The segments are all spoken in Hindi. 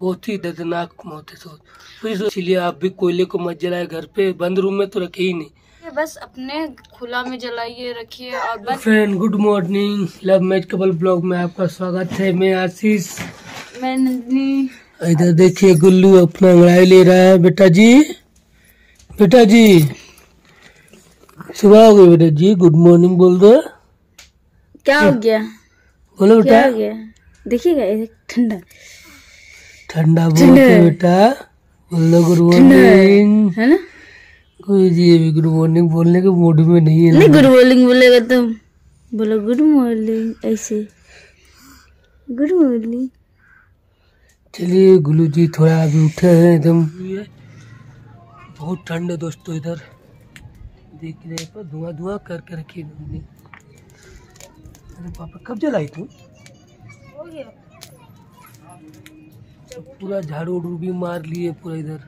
बहुत ही दर्दनाक मौत है सोच फिर इसलिए आप भी कोयले को मत जलाए घर पे बंद रूम में तो रखे ही नहीं। बस अपने खुला में जलाइए रखिए और बस friend good morning love match couple blog में आपका स्वागत है। मैं आशीष। मैं नंदिनी। इधर देखिए गुल्लू अपना अंगड़ाई ले रहा है। बेटा जी बेटा जी सुबह हो गई बेटा जी गुड मॉर्निंग बोल दो। क्या हो गया? बोलो क्या बेटा हो गया? देखिएगा ठंडा। ठंडा बहुत है। बेटा बोल गुड है मॉर्निंग है ना? कोई जी अभी गुड मॉर्निंग बोलने के मूड में नहीं है। नहीं गुड मॉर्निंग बोलेगा तो बोलो गुड मॉर्निंग ऐसे। गुड मॉर्निंग चलिए गुल्लू जी थोड़ा अभी उठे हैं एकदम। बहुत ठंड है दोस्तों इधर। देख रहे हैं पर धुआँ धुआँ करके रखी है अरे पापा कब जलाई तू? हो गया। पूरा झाड़ू उड़ू भी मार लिए पूरा इधर।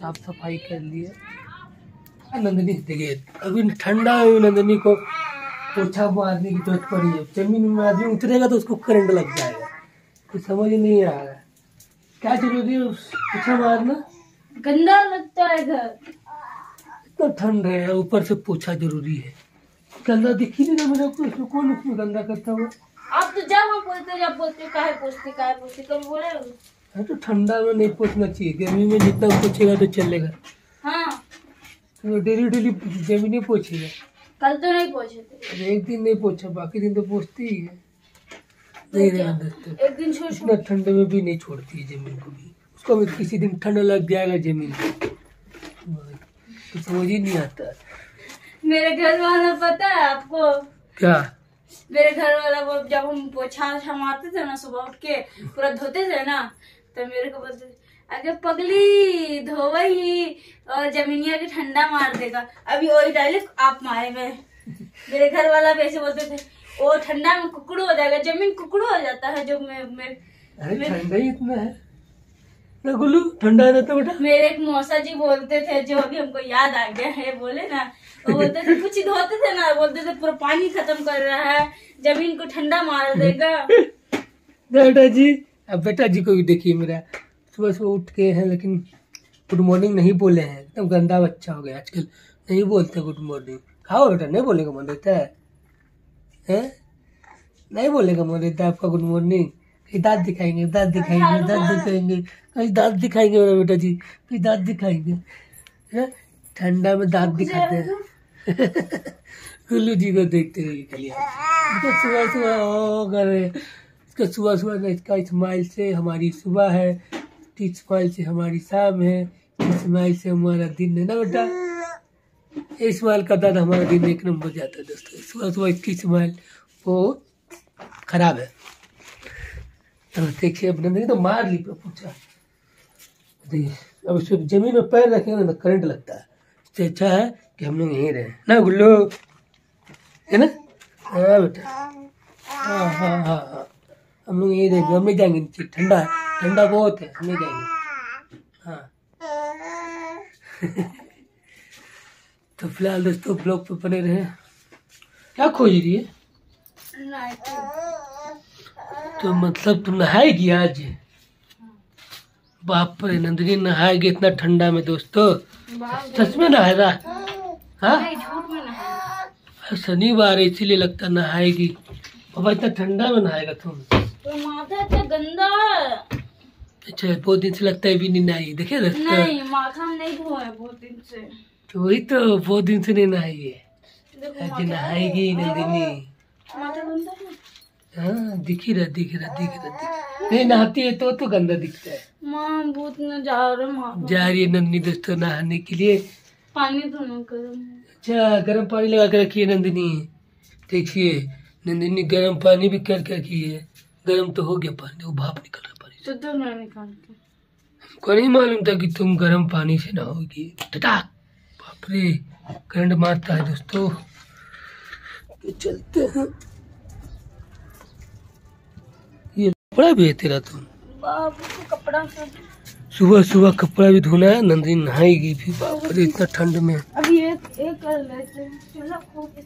साफ़ सफ़ाई कर लिए। नंदिनी देखिए अभी ठंडा है नंदिनी को पोछा मारने की ज़रूरत पड़ी है। ज़मीन में आदमी उतरेगा तो उसको करंट लग जाएगा। कुछ समझ ही नहीं आ रहा है। क्या ज़रूरी है उस पोछा मारना? गंदा लगता है घर। इतना ठंड है ऊपर से पोछा ज़रूरी है। गंदा दिख ही नहीं रहा मेरे को इसमें कौन उसमें गंदा करता हुआ? आप तो जब हम बोलते जब बोलते काहे पूछते काहे पूछते कब बोले है तो ठंडा में नहीं पोछना चाहिए गर्मी में जितना पोछेगा तो चलेगा। हाँ। तो डेली डेली ज़मीन पोछेगा। कल तो नहीं पूछे थे। एक दिन नहीं पोछा बाकी दिन तो पोछती ही है। नहीं रहने देते। एक दिन छोड़ इतना ठंड में भी नहीं छोड़ती है ज़मीन को भी। उसको भी किसी दिन ठंड लग जाएगा ज़मीन को तो समझ ही नहीं आता। मेरे घर वाला पता है आपको? क्या? मेरे घर वाला वो जब हम पोछा ओछा मारते थे ना सुबह उठ के पूरा धोते थे ना तो मेरे को बोलते थे, अगर पगली धोवे ही और जमीनिया के ठंडा मार देगा। अभी वही डायलॉग आप मारे में मेरे घर वाला भी ऐसे बोलते थे वो ठंडा में कुकड़ू हो जाएगा ज़मीन कुकड़ू हो जाता है जो मैं, मैं अरे ठंडा ही इतना है। गुल्लू ठंडा है ना तो बेटा। मेरे एक मौसा जी बोलते थे जो अभी हमको याद आ गया है बोले ना बोलते थे कुछ धोते थे ना। बोलते थे पूरा पानी खत्म कर रहा है। ज़मीन को ठंडा मार देगा। बेटा जी अब बेटा जी को भी देखिए मेरा। सुबह सुबह उठ के हैं लेकिन गुड मॉर्निंग नहीं बोले हैं। एकदम तो गंदा बच्चा हो गया आजकल। नहीं बोलते गुड मॉर्निंग खाओ बेटा नहीं बोलेगा मन देता है? हैं? नहीं बोलेगा मन देता है आपका गुड मॉर्निंग कहीं दांत दिखाएँगे दांत दिखाएँगे दांत दिखाएँगे। कहीं दांत दिखाएँगे मेरा बेटा जी कहीं दांत दिखाएँगे? ठंडा में दांत दिखाते हैं। गुल्लू जी को देखते हुए चलिए इसको सुबह सुबह ओ कर रहे इसका सुबह सुबह इसका इस्माइल से हमारी सुबह है। इसकी इस्माइल से हमारी शाम है। इस्माइल से हमारा दिन है ना बेटा? इस्माइल का दादा हमारा दिन एक नंबर जाता है दोस्तों। सुबह सुबह इसकी इस्माइल वो खराब है। तो देखिए अपने तो मार ली पूछा देखिए अब इस ज़मीन में पैर रखेंगे ना करंट लगता है। इससे अच्छा है कि हम लोग यहीं रहे। ना गुल्लू? है ना? हाँ बेटा। हाँ हाँ हाँ हाँ। हम लोग यहीं रहेंगे। हम नहीं जाएँगे नीचे। ठंडा है। ठंडा बहुत है। हम नहीं जाएँगे। हाँ। तो फ़िलहाल दोस्तों ब्लॉग पे बने रहे। क्या खोज रही है? तो मतलब तुम नहाएगी आज? बाप रे नंदिनी नहाएगी इतना ठंडा में दोस्तों। सच में नहाएगा हाँ? शनिवार है इसीलिए लगता नहाएगी। बाबा इतना ठंडा में नहाएगा तुम तो माथा इतना गंदा अच्छा बहुत दिन से लगता है भी नहीं नहाई। दोस्तों नहीं माथा नहीं धोए बहुत दिन से। तो वही तो बहुत दिन से नहीं नहाई है। नहाएगी नंदिनी। है? हाँ दिख ही रहा दिख रहा दिख रहा दिख नहीं नहाती है तो तो गंदा दिखता है। माँ भूत न जा रहे माँ। जा रही है नंदनी दोस्तों नहाने के लिए। पानी धोना गर्म अच्छा गर्म पानी लगा के रखी है नंदिनी। देखिए नंदिनी गर्म पानी भी कर के रखी है। गर्म तो हो गया पानी वो भाप निकल रहा पानी तो तो मैं निकाल के। हमको नहीं मालूम था कि तुम गर्म पानी से नहाओगी। टटाक बाप रे करंट मारता है दोस्तों। तो चलते हैं। ये कपड़ा भी है तेरा तुम। को कपड़ा सुबह सुबह कपड़ा भी धोना है नंदिनी नहाएगी भी। बाप रे इतना ठंड में। अभी एक एक कर लेते हैं।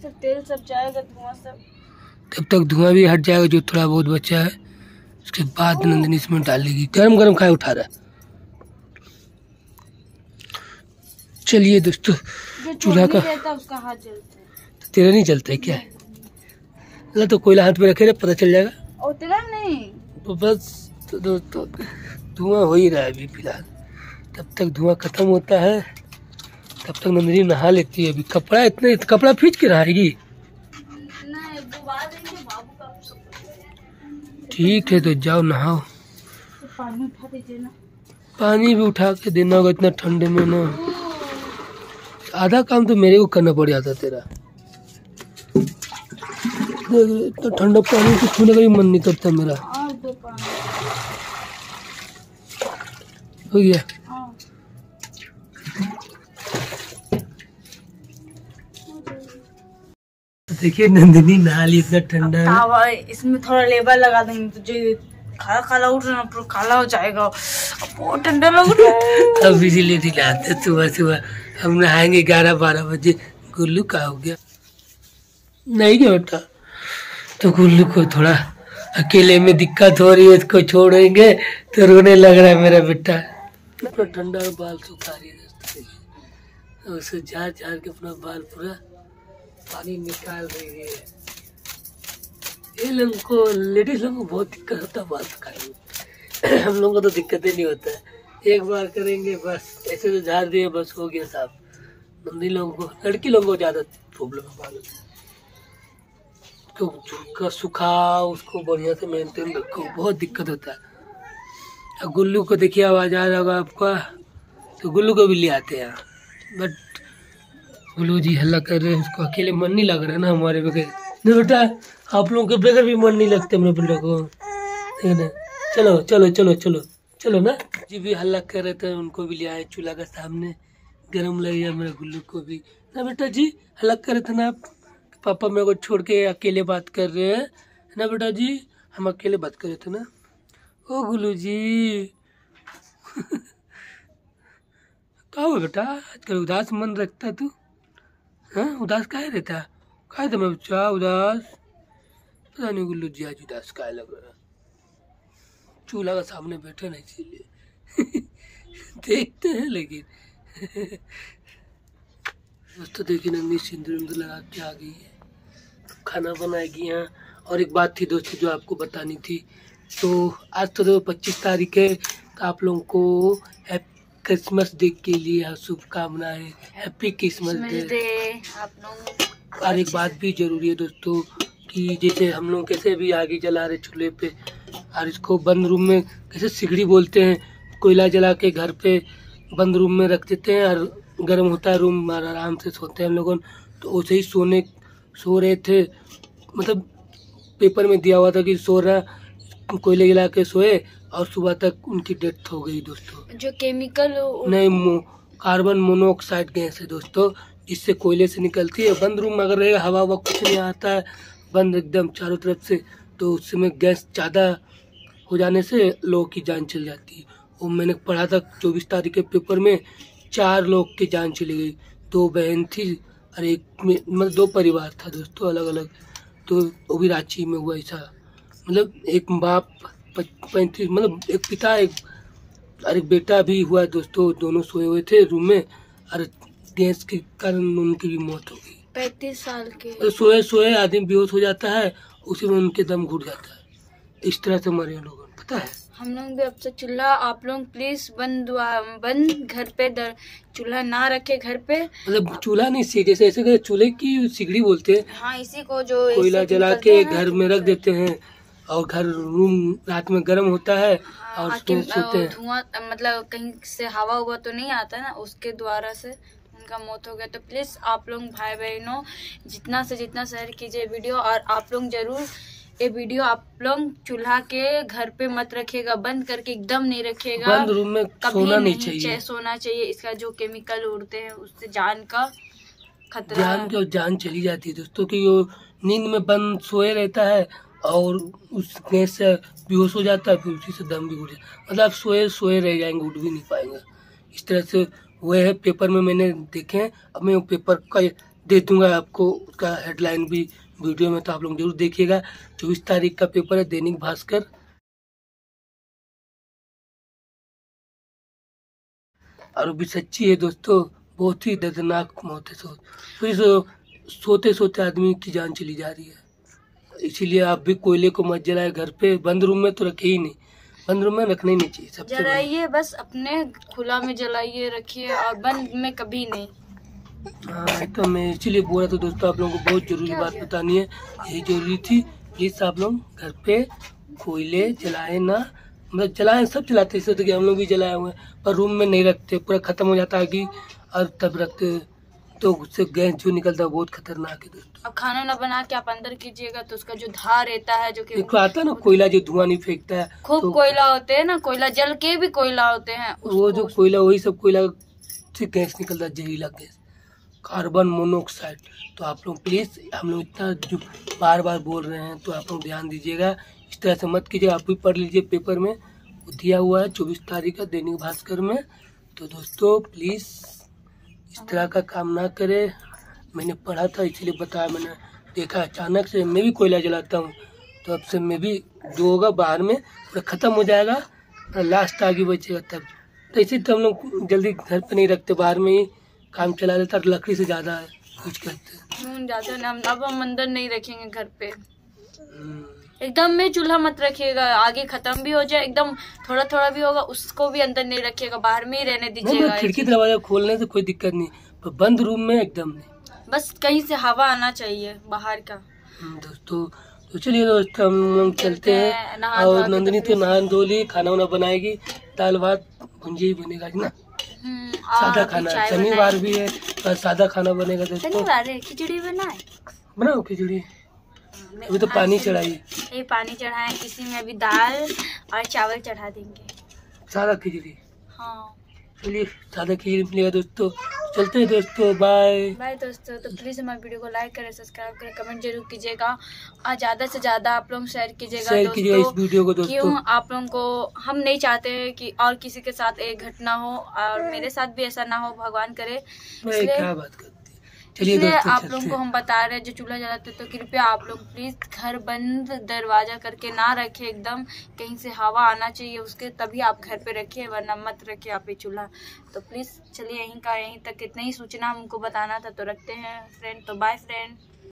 सब तेल सब जाएगा धुआँ सब। तब तक धुआँ भी हट जाएगा जो थोड़ा बहुत बचा है उसके बाद नंदिनी इसमें डालेगी। गरम गरम खाए उठा रहा है। चलिए दोस्तों चूल्हा का- उसका हाथ जलता है? तो तेरा नहीं चलता है क्या? अल्लाह तो कोयला हाथ में रखे पता चल जाएगा। और तेरा नहीं? तो बस तो दोस्तों धुआँ हो ही रहा है अभी फ़िलहाल। तब तक धुआँ खत्म होता है तब तक नंदिनी नहा लेती है अभी। कपड़ा इतने कपड़ा खींच के नहाएगी सब ठीक है तो जाओ नहाओ। तो पानी भी उठा के देना होगा इतना ठंडे में ना। आधा काम तो मेरे को करना पड़ जाता तेरा। इतना ठंडा पानी को छूने का भी मन नहीं करता मेरा और दो पानी हो गया। तो देखिए नंदिनी नहा ली इतना ठंडा है। इसमें थोड़ा लेबर लगा देंगे तो जो खाला खाला उठ रहा पूरा काला हो जाएगा। अब बहुत ठंडा लग रहा अब इसीलिए दिलाते सुबह सुबह हम नहाएँगे ग्यारह बारह बजे गुल्लू का हो गया। नहीं गया बेटा तो गुल्लू को थोड़ा अकेले में दिक्कत हो रही है उसको छोड़ेंगे तो रोने लग रहा है मेरा बेटा। अपना ठंडा बाल सुखा रही है। और उसे झाड़ झाड़ के अपना बाल पूरा पानी निकाल रही है। ये लोगों को, लेडीज़ लोगों बहुत दिक्कत होता है बाल सुखाने में। हम लोगों को तो दिक्कत ही नहीं होता है। एक बार करेंगे, बस ऐसे तो झाड़ दिए, बस हो गया साहब बंदी लोगों को, लड़की लोगों को ज़्यादा प्रॉब्लम है बालों तो झुका सुखाओ उसको बढ़िया से मेंटेन रखो, बहुत दिक्कत होता है। गुल्लू को देखिए, आवाज़ आ रहा होगा आपका। तो गुल्लू को भी ले आते हैं। बट गुल्लू जी हल्ला कर रहे हैं उसको अकेले मन नहीं लग रहा ना हमारे बगैर नहीं बेटा, आप लोगों के बगैर भी मन नहीं लगता मेरे बेटा को। ना? चलो चलो चलो चलो चलो ना। जी भी हल्ला कर रहे थे, उनको भी ले आए, चूल्हा का सामने। गर्म लग गया मेरे गुल्लू को भी। ना बेटा जी, हल्ला कर रहे थे ना आप? पापा मेरे को छोड़ के अकेले बात कर रहे है। ना बेटा जी, हम अकेले बात कर रहे थे ना? ओ गुल्लू जी क्या हुआ बेटा? आजकल उदास मन रखता तू। हाँ उदास काहे रहता? काहे था मैं बच्चा उदास? पता नहीं गुल्लू जी आज उदास काहे लग रहा चूल्हा का सामने बैठे ना इसीलिए। देखते हैं लेकिन। दोस्तों देखिए नंदी सिंदूर विंदूर लगा के आ गई है। खाना बनाएगी यहाँ। और एक बात थी दोस्तों, जो आपको बतानी थी। तो आज तो पच्चीस तारीख है तो आप लोगों को क्रिसमस डे के लिए शुभकामनाएँ हैप्पी क्रिसमस डे। आप लोग और एक बात भी ज़रूरी है दोस्तों कि जैसे हम लोग कैसे भी आगे जला रहे चूल्हे पे और इसको बंद रूम में कैसे सिगड़ी बोलते हैं कोयला जला के घर पे बंद रूम में रख देते हैं और गर्म होता है रूम और आराम से सोते हैं हम लोगों। तो वैसे ही सोने सो रहे थे मतलब पेपर में दिया हुआ था कि सो रहा कोयले जला के सोए और सुबह तक उनकी डेथ हो गई दोस्तों। जो केमिकल नहीं मो, कार्बन मोनोऑक्साइड गैस है दोस्तों जिससे कोयले से निकलती है। बंद रूम अगर रहेगा हवा ववा कुछ नहीं आता है बंद एकदम चारों तरफ़ से तो उसमें गैस ज़्यादा हो जाने से लोगों की जान चल जाती है। और मैंने पढ़ा था चौबीस तारीख के पेपर में चार लोग की जान चली गई। दो बहन थी और एक मतलब दो परिवार था दोस्तों अलग अलग तो वो भी रांची में हुआ ऐसा। मतलब एक बाप पैंतीस मतलब एक पिता एक और एक बेटा भी हुआ दोस्तों दोनों सोए हुए थे रूम में और गैस के कारण उनकी भी मौत हो गई। पैंतीस साल के। सोए सोए आदमी बेहोश हो जाता है उसी में उनके दम घुट जाता है। इस तरह से मरे लोग पता है? हम लोग भी अब से चूल्हा आप लोग प्लीज़ बंद बंद घर पे दर- चूल्हा ना रखे घर पे। मतलब चूल्हा नहीं सी जैसे ऐसे चूल्हे की सिगड़ी बोलते हैं। हाँ इसी को जो कोयला जला के घर में रख देते हैं। और घर रूम रात में गर्म होता है हाँ, और उसमें सोते हैं। धुआँ मतलब कहीं से हवा हुआ तो नहीं आता ना उसके द्वारा से उनका मौत हो गया। तो प्लीज़ आप लोग भाई बहनों जितना से जितना शेयर कीजिए वीडियो और आप लोग ज़रूर ये वीडियो आप लोग चूल्हा के घर पे मत रखिएगा बंद करके एकदम नहीं रखिएगा। बंद रूम में कभी सोना नहीं चाहिए। चाहिए सोना चाहिए इसका जो केमिकल उड़ते हैं उससे जान का खतरा जान जान चली जाती है दोस्तों की वो नींद में बंद सोए रहता है और उस गैस से बेहोश हो जाता है, फिर उसी से दम भी घुट जाता मतलब सोए सोए रह जाएँगे, उठ भी नहीं पाएँगे। इस तरह से वह है। पेपर में मैंने देखे हैं। अब मैं वो पेपर का दे दूँगा आपको, उसका हेडलाइन भी वीडियो में तो आप लोग ज़रूर देखिएगा। चौबीस तारीख का पेपर है, दैनिक भास्कर। और भी सच्ची है दोस्तों, बहुत ही दर्दनाक मौत है। सोच फिर सोते सोते आदमी की जान चली जा रही है। इसीलिए आप भी कोयले को मत जलाए घर पे बंद रूम में तो रखे ही नहीं। बंद रूम में रखना ही नहीं चाहिए सबसे जलाइए बस अपने खुला में जलाइए रखिए और बंद में कभी नहीं। हाँ तो मैं इसीलिए बोल रहा था दोस्तों आप लोगों को बहुत ज़रूरी बात बतानी है। यही ज़रूरी थी प्लीज़ आप लोग घर पे कोयले जलाए ना मतलब जलाए सब जलाते हैं, तो कि हम लोग भी जलाए हुए हैं पर रूम में नहीं रखते पूरा खत्म हो जाता है आगे और तब रखते तो उससे गैस जो निकलता है बहुत खतरनाक है दोस्तों। अब खाना ना बना के आप अंदर कीजिएगा तो उसका जो धार रहता है जो कि तो आता है ना कोयला जो धुआँ नहीं फेंकता है खूब तो कोयला होते हैं ना कोयला जल के भी कोयला होते हैं वो जो कोयला वही सब कोयला से गैस निकलता है जहरीला गैस। Carbon monoxide. तो आप लोग प्लीज़ हम लोग इतना जो बार बार बोल रहे हैं तो आप लोग ध्यान दीजिएगा। इस तरह से मत कीजिए आप भी पढ़ लीजिए पेपर में। दिया हुआ है चौबीस तारीख का दैनिक भास्कर में। तो दोस्तों प्लीज़ इस तरह का काम ना करे। मैंने पढ़ा था इसलिए बताया मैंने। देखा अचानक से मैं भी कोयला जलाता हूँ। तो अब से मैं भी जो होगा बाहर में पूरा ख़त्म हो जाएगा और लास्ट आगे बचेगा तब। तो इसी तो हम लोग जल्दी घर पे नहीं रखते बाहर में ही काम चला लेता और लकड़ी से ज़्यादा कुछ करते हैं। ज़्यादा अब हम अंदर नहीं रखेंगे घर पे। हम्म, एकदम में चूल्हा मत रखिएगा आगे खत्म भी हो जाए एकदम थोड़ा थोड़ा भी होगा उसको भी अंदर नहीं रखिएगा बाहर में ही रहने दीजिएगा खिड़की दरवाज़ा खोलने से कोई दिक्कत नहीं पर बंद रूम में एकदम नहीं। बस कहीं से हवा आना चाहिए बाहर का। हम्म, दोस्तों तो चलिए दोस्तों हम लोग चलते हैं और नंदिनी तो तो नहा धो ली खाना वाना बनाएगी दाल भात भुंजी ही बनेगा ना? हम्म, सादा खाना शनिवार भी है तो सादा खाना बनेगा दोस्तों। शनिवार है खिचड़ी बनाए? बनाओ खिचड़ी। अभी तो पानी चढ़ाई। ये पानी चढ़ाए इसी में अभी दाल और चावल चढ़ा देंगे। सादा खिचड़ी? हाँ। चलिए सादा खिचड़ी मिलेगा दोस्तों। चलते हैं दोस्तों बाय बाय दोस्तों तो प्लीज़ हमारे वीडियो को लाइक करें सब्सक्राइब करें कमेंट ज़रूर कीजिएगा। और ज़्यादा से ज़्यादा आप लोग शेयर कीजिएगा शेयर कीजिएगा इस वीडियो को दोस्तों। क्यों आप लोगों को हम नहीं चाहते हैं कि और किसी के साथ एक घटना हो और मेरे साथ भी ऐसा ना हो भगवान करे। इसलिए क्या बात करती चलिए दोस्तों आप लोगों को हम बता रहे हैं जो चूल्हा जलाते हैं, तो कृपया आप लोग प्लीज़ घर बंद दरवाज़ा करके ना रखें एकदम। कहीं से हवा आना चाहिए उसके तभी आप घर पे रखिए वरना मत रखिए आप ये चूल्हा। तो प्लीज़ चलिए यहीं का यहीं तक इतना ही सूचना हमको बताना था तो रखते हैं फ्रेंड तो बाय फ्रेंड